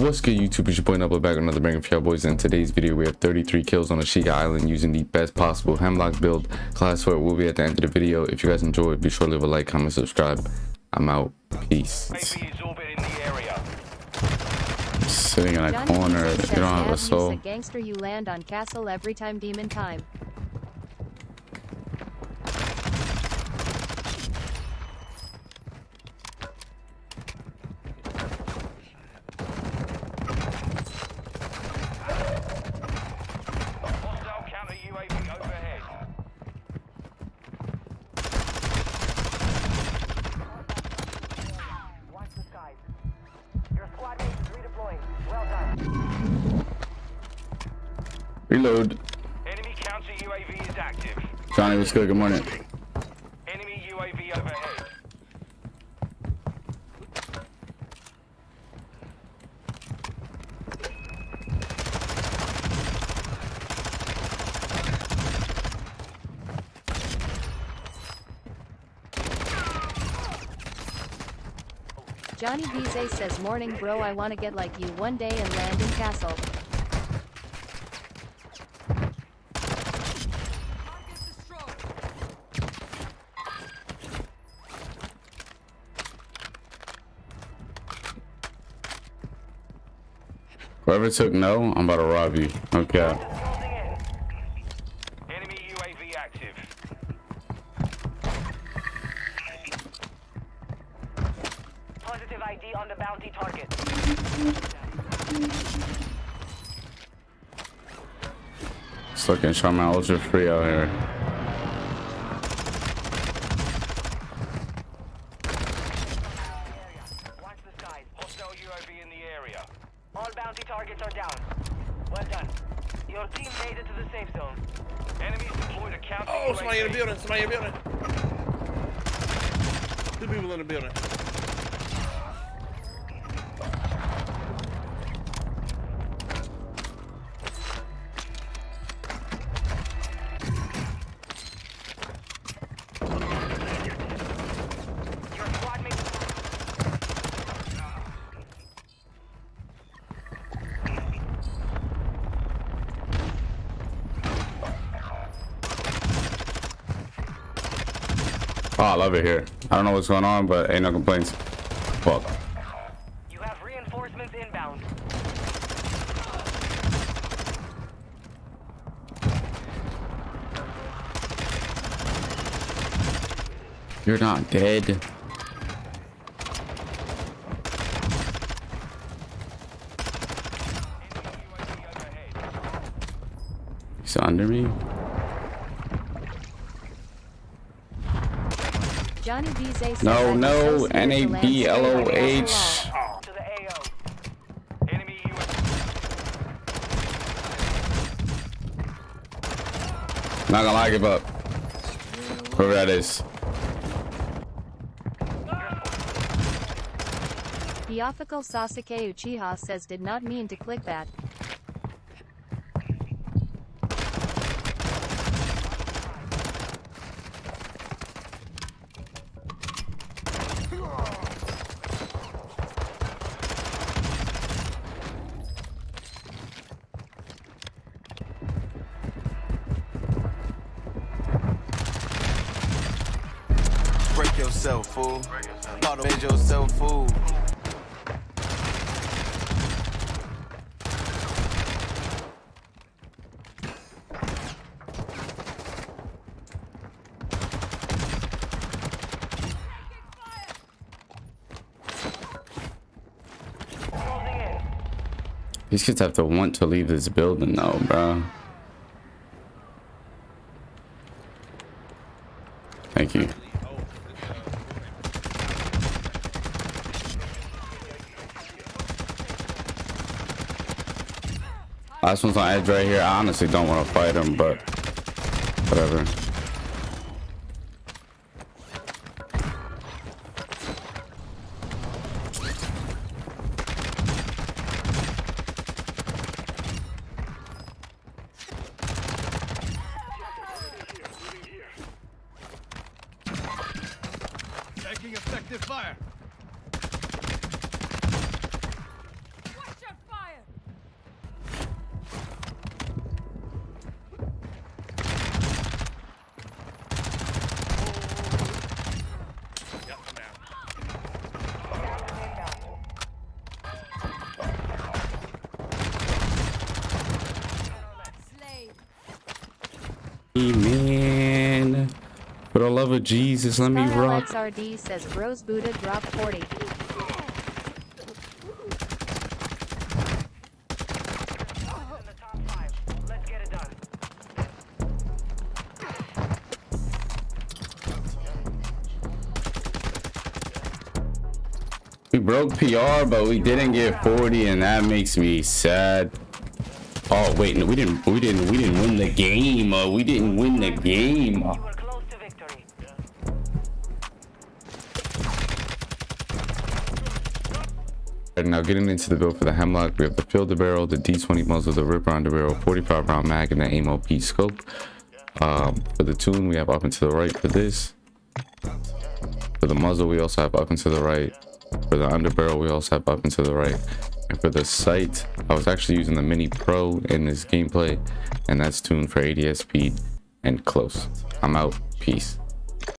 What's good YouTube? It's your boy Nubble back with another banger for y'all boys. In today's video, we have 33 kills on Ashika Island using the best possible Hemlock build. Class for it will be at the end of the video. If you guys enjoyed, be sure to leave a like, comment, subscribe. I'm out. Peace. Sitting in a corner, you don't have a soul. Gangster, you land on castle every time demon time. Reload. Enemy counter UAV is active. Johnny, what's good? Good morning. Enemy UAV overhead. Johnny Vize says, Morning bro, I wanna get like you one day and land in castle. Whoever took no, I'm about to rob you. Okay. Closing in. Enemy Positive ID on the bounty target. Just looking, show my ultra free out here. Watch the skies. Hostile UAV in the area. All bounty targets are down. Well done. Your team made it to the safe zone. Enemies deployed a counter Oh, somebody in the building. Somebody in the building. Two people in the building. Oh, I love it here. I don't know what's going on, but ain't no complaints. Fuck. You have reinforcements inbound. You're not dead. UAV. He's under me. Johnny says, No, no, so scared to land straight on N-A-B-L-O-H. castle To the AO. Enemy UAV. Not gonna lie, give up. Whoever that is. Theophical Sasuke Uchiha says, Did not mean to click that. Yourself, fool. Automate yourself, fool. These kids have to want to leave this building though, bro. Thank you. Last one's on edge right here. I honestly don't want to fight him, but whatever. Effective fire. Man. For the love of Jesus, let me rock. XRD says Rose Buddha drop 40. In the top five. Let's get it done. We broke PR, but we didn't get 40, and that makes me sad. Oh wait, no, we didn't. We didn't. We didn't win the game. Uh, we didn't win the game. Uh, were close to victory. Right now, getting into the build for the Hemlock, we have the Fielder Barrel, the D20 muzzle, the Ripper on the barrel, 45 round mag, and the AIM OP scope. Um, for the tune, we have up and to the right for this. For the muzzle, we also have up and to the right. For the underbarrel, we also have up and to the right. And for the sight, I was actually using the Mini Pro in this gameplay, and that's tuned for ADS speed and close. I'm out. Peace.